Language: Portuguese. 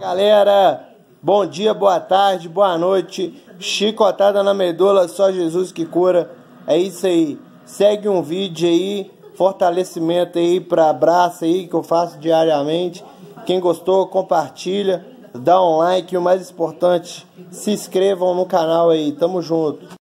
Galera, bom dia, boa tarde, boa noite. Chicotada na medula, só Jesus que cura. É isso aí. Segue um vídeo aí, fortalecimento aí para abraço aí que eu faço diariamente. Quem gostou, compartilha, dá um like e o mais importante, se inscrevam no canal aí. Tamo junto.